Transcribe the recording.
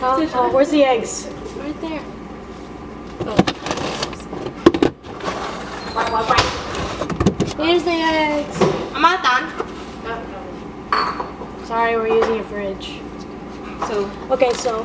Oh, oh, where's the eggs? Right there. Where's. Here's the eggs. I'm not done. Oh, Sorry, we're using a fridge. So, Okay, so